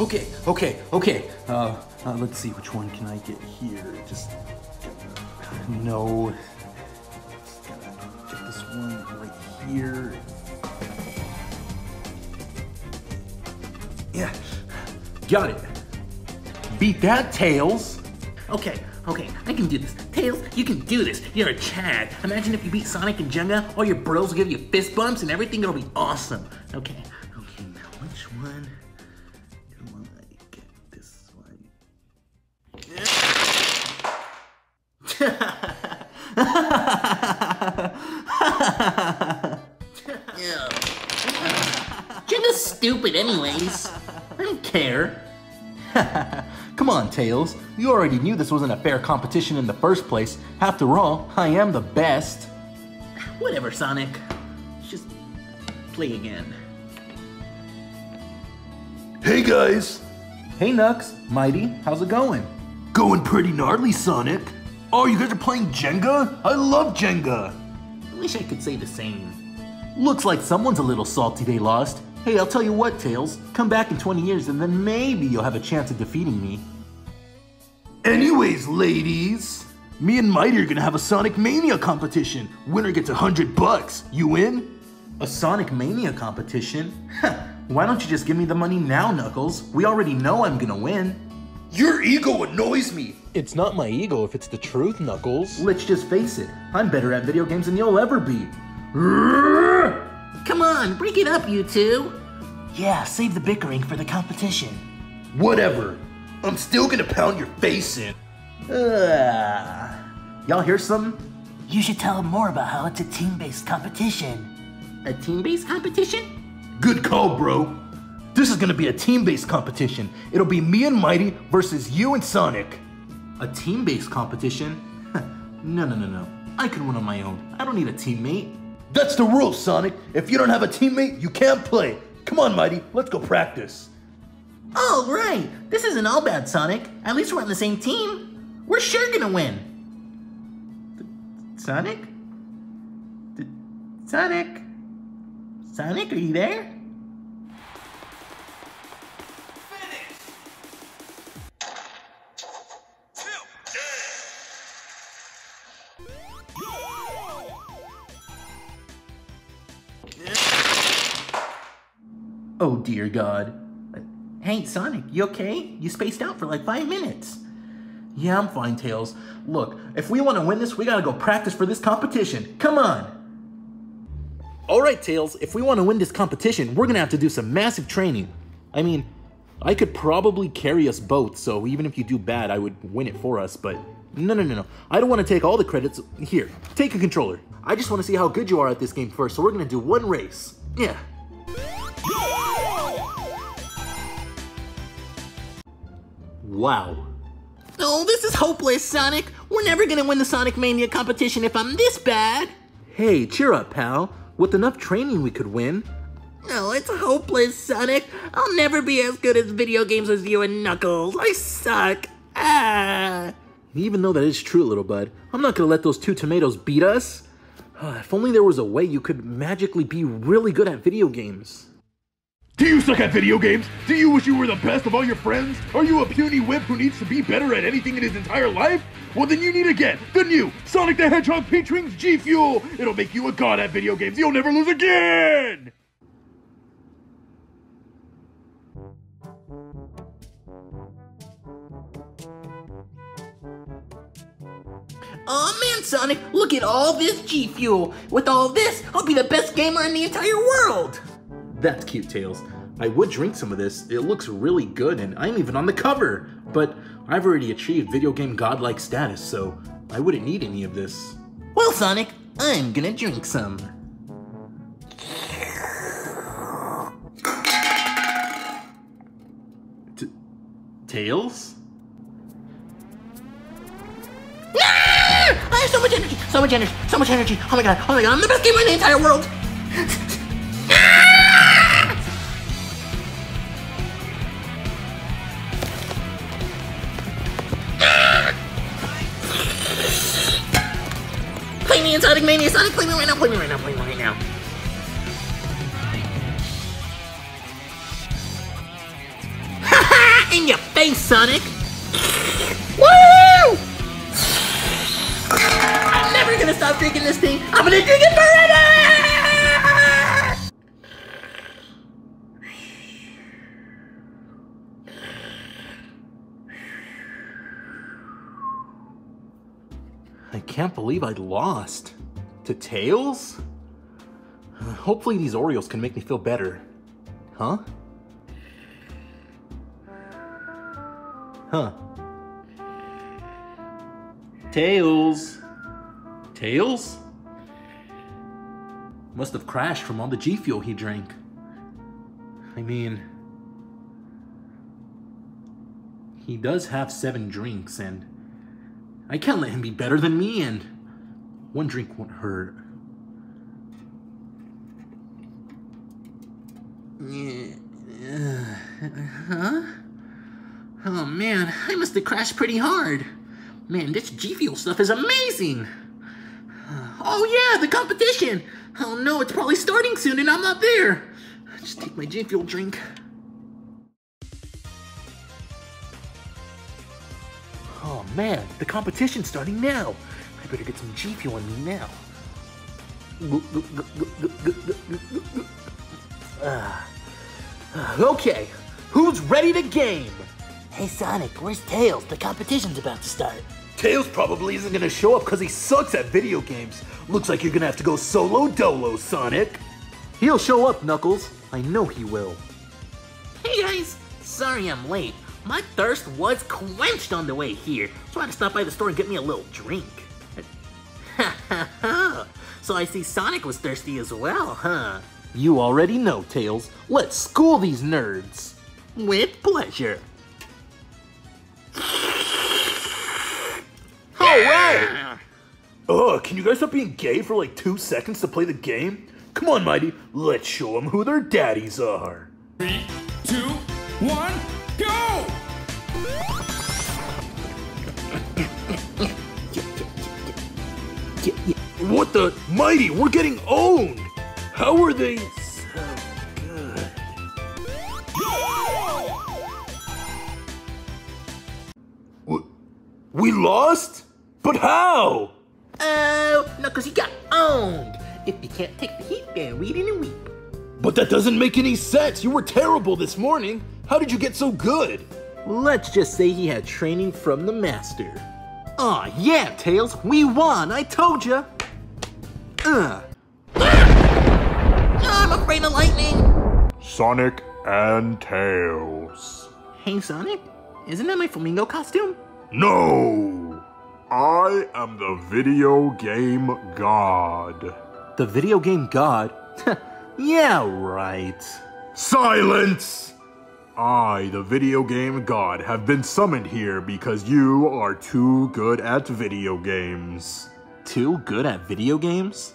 Okay, okay, okay. Uh, uh, let's see, which one can I get here? Just no. Just gotta get this one right here. Yeah, got it. Beat that, Tails. Okay, okay, I can do this. Tails, you can do this. You're a Chad. Imagine if you beat Sonic and Jenga, all your bros will give you fist bumps and everything it'll be awesome. Okay, stupid anyways. I don't care. Come on, Tails. You already knew this wasn't a fair competition in the first place. After all, I am the best. Whatever, Sonic. Just play again. Hey guys! Hey, Knux. Mighty, how's it going? Going pretty gnarly, Sonic. Oh, you guys are playing Jenga? I love Jenga! I wish I could say the same. Looks like someone's a little salty they lost. Hey, I'll tell you what, Tails. Come back in 20 years and then maybe you'll have a chance of defeating me. Anyways, ladies, me and Mighty are gonna have a Sonic Mania competition. Winner gets a hundred bucks. You in? A Sonic Mania competition? Why don't you just give me the money now, Knuckles? We already know I'm gonna win. Your ego annoys me. It's not my ego if it's the truth, Knuckles. Let's just face it. I'm better at video games than you'll ever be. Come on, break it up, you two. Yeah, save the bickering for the competition. Whatever. I'm still gonna pound your face in. Ugh. Y'all hear something? You should tell them more about how it's a team-based competition. A team-based competition? Good call, bro. This is gonna be a team-based competition. It'll be me and Mighty versus you and Sonic. A team-based competition? no, no, no, no. I can win on my own. I don't need a teammate. That's the rule, Sonic. If you don't have a teammate, you can't play. Come on, Mighty, let's go practice. All right. This isn't all bad, Sonic. At least we're on the same team. We're sure gonna win. Sonic? Sonic? Sonic, are you there? Oh dear God. Hey, Sonic, you okay? You spaced out for like five minutes. Yeah, I'm fine, Tails. Look, if we want to win this, we gotta go practice for this competition. Come on! Alright, Tails, if we want to win this competition, we're gonna have to do some massive training. I mean, I could probably carry us both, so even if you do bad, I would win it for us, but no, no, no, no. I don't want to take all the credits. Here, take a controller. I just want to see how good you are at this game first, so we're gonna do one race. Yeah. Wow. Oh, this is hopeless, Sonic. We're never gonna win the Sonic Mania competition if I'm this bad. Hey, cheer up, pal. With enough training, we could win. No, it's hopeless, Sonic. I'll never be as good at video games as you and Knuckles. I suck. Ah. Even though that is true, little bud, I'm not gonna let those two tomatoes beat us. If only there was a way you could magically be really good at video games. Do you suck at video games? Do you wish you were the best of all your friends? Are you a puny whip who needs to be better at anything in his entire life? Well, then you need to get the new Sonic the Hedgehog Peach G Fuel. It'll make you a god at video games. You'll never lose again. Oh man, Sonic, look at all this G Fuel. With all this, I'll be the best gamer in the entire world. That's cute, Tails. I would drink some of this. It looks really good, and I'm even on the cover. But I've already achieved video game godlike status, so I wouldn't need any of this. Well, Sonic, I'm gonna drink some. T Tails? Ah! I have so much energy, so much energy, so much energy. Oh my god, oh my god, I'm the best gamer in the entire world. Sonic Mania, Sonic, play me right now, play me right now, play me right now. Ha ha! In your face, Sonic! Woo! I'm never gonna stop drinking this thing. I'm gonna drink it forever! Can't believe I lost. To Tails? Hopefully these Oreos can make me feel better. Huh? Huh. Tails! Tails? Must have crashed from all the G Fuel he drank. I mean... He does have seven drinks, and I can't let him be better than me, and one drink won't hurt. Uh, huh? Oh man, I must have crashed pretty hard. Man, this G Fuel stuff is amazing. Oh yeah, the competition. Oh no, it's probably starting soon and I'm not there. Just take my G Fuel drink. Oh man, the competition's starting now. I better get some G Fuel on me now. Ah. Okay, who's ready to game? Hey Sonic, where's Tails? The competition's about to start. Tails probably isn't gonna show up because he sucks at video games. Looks like you're gonna have to go solo dolo, Sonic. He'll show up, Knuckles. I know he will. Hey guys, sorry I'm late. My thirst was quenched on the way here, so I had to stop by the store and get me a little drink. so I see Sonic was thirsty as well, huh? You already know, Tails. Let's school these nerds. With pleasure. Alright! Ugh, can you guys stop being gay for like two seconds to play the game? Come on, Mighty, let's show them who their daddies are. Three, two, one, What the? Mighty, we're getting owned! How are they so good? We lost? But how? Oh, no, because you got owned. If you can't take the heat, then we didn't weep. But that doesn't make any sense. You were terrible this morning. How did you get so good? Let's just say he had training from the master. Aw, yeah, Tails, we won. I told ya. Uh. I'm afraid of lightning. Sonic and Tails. Hey, Sonic, isn't that my flamingo costume? No! I am the video game god. The video game god? yeah, right. Silence! I, the video game god, have been summoned here because you are too good at video games. Too good at video games?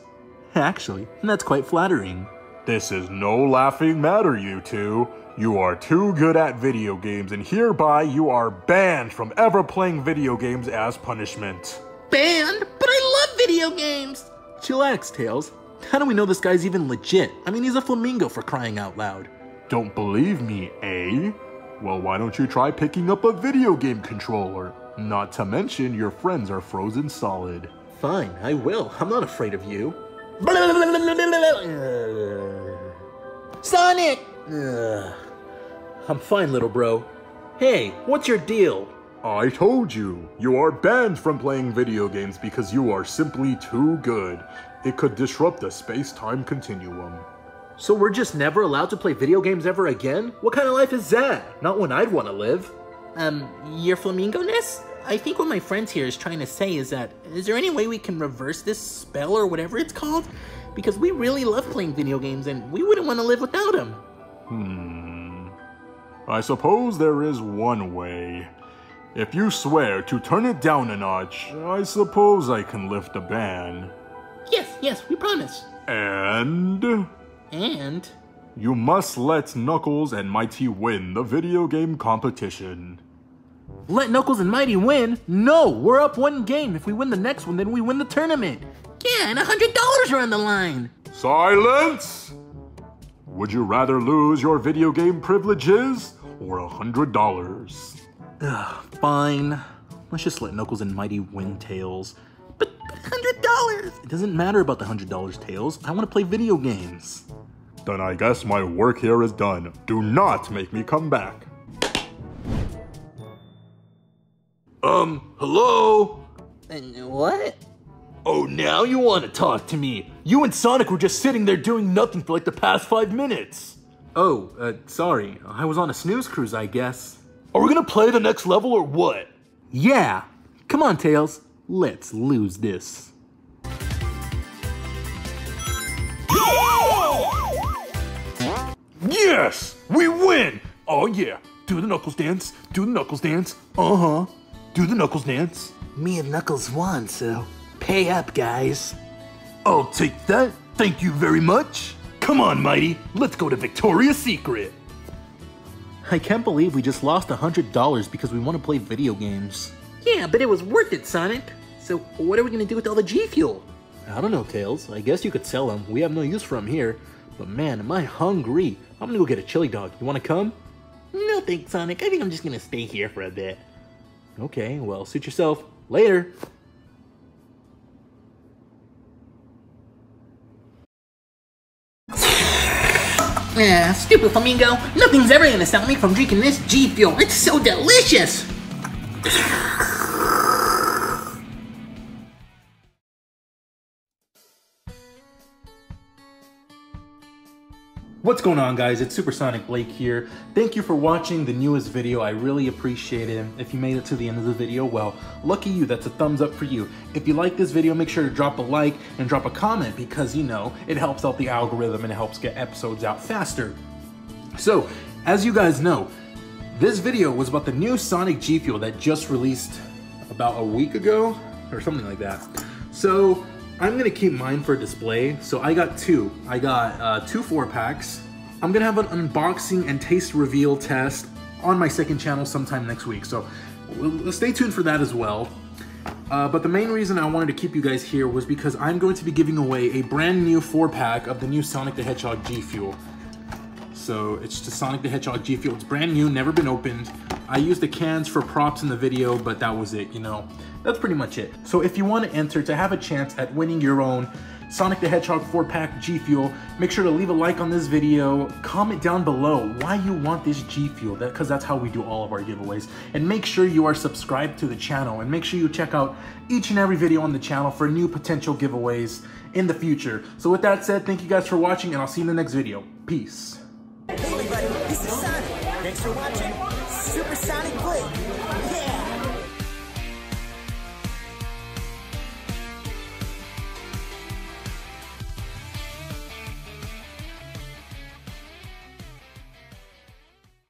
Actually, that's quite flattering. This is no laughing matter, you two. You are too good at video games, and hereby you are banned from ever playing video games as punishment. Banned? But I love video games. Chillax, Tails. How do we know this guy's even legit? I mean, he's a flamingo for crying out loud. Don't believe me, eh? Well, why don't you try picking up a video game controller? Not to mention, your friends are frozen solid. Fine, I will. I'm not afraid of you. Sonic! Ugh. I'm fine, little bro. Hey, what's your deal? I told you, you are banned from playing video games because you are simply too good. It could disrupt the space time continuum. So we're just never allowed to play video games ever again? What kind of life is that? Not one I'd want to live. Um, your flamingo-ness? I think what my friend here is trying to say is that, is there any way we can reverse this spell or whatever it's called? Because we really love playing video games and we wouldn't want to live without them. Hmm. I suppose there is one way. If you swear to turn it down a notch, I suppose I can lift the ban. Yes, yes, we promise. And And, you must let Knuckles and Mighty win the video game competition. Let Knuckles and Mighty win? No, we're up one game. If we win the next one, then we win the tournament. yeah, and a hundred dollars are on the line. Silence! Would you rather lose your video game privileges or a hundred dollars. Fine. Let's just let Knuckles and Mighty win, Tails. But hundred dollars! It doesn't matter about the hundred dollars, Tails. I want to play video games. Then I guess my work here is done. Do not make me come back. Um, hello? And what? Oh, now you want to talk to me? You and Sonic were just sitting there doing nothing for like the past five minutes. Oh, uh, sorry. I was on a snooze cruise, I guess. Are we gonna play the next level or what? Yeah. Come on, Tails. Let's lose this. Yes! We win! Oh yeah. Do the Knuckles dance. Do the Knuckles dance. Uh huh. Do the Knuckles dance. Me and Knuckles won, so pay up, guys. I'll take that. Thank you very much. Come on, Mighty. Let's go to Victoria's Secret. I can't believe we just lost a $100 because we want to play video games. Yeah, but it was worth it, Sonic. So what are we gonna do with all the G Fuel? I don't know, Tails. I guess you could sell them. We have no use for them here. But man, am I hungry. I'm gonna go get a chili dog. You wanna come? No thanks, Sonic. I think I'm just gonna stay here for a bit. Okay, well, suit yourself. Later. Ah, stupid flamingo. Nothing's ever gonna stop me from drinking this G Fuel. It's so delicious. What's going on guys? It's Supersonic Blake here. Thank you for watching the newest video. I really appreciate it. If you made it to the end of the video, well, lucky you, that's a thumbs up for you. If you like this video, make sure to drop a like and drop a comment because you know, it helps out the algorithm and it helps get episodes out faster. So, as you guys know, this video was about the new Sonic G Fuel that just released about a week ago or something like that. So, I'm gonna keep mine for display. So I got two. I got uh, two four packs. I'm gonna have an unboxing and taste reveal test on my second channel sometime next week. So stay tuned for that as well. Uh, but the main reason I wanted to keep you guys here was because I'm going to be giving away a brand new four pack of the new Sonic the Hedgehog G Fuel. So it's just Sonic the Hedgehog G Fuel. It's brand new, never been opened. I used the cans for props in the video, but that was it, you know. That's pretty much it. So if you want to enter to have a chance at winning your own Sonic the Hedgehog 4-pack G Fuel, make sure to leave a like on this video, comment down below why you want this G Fuel, because that's how we do all of our giveaways. And make sure you are subscribed to the channel, and make sure you check out each and every video on the channel for new potential giveaways in the future. So with that said, thank you guys for watching, and I'll see you in the next video. Peace. Hey everybody, this is Sonic. Thanks for watching Supersonic Blake.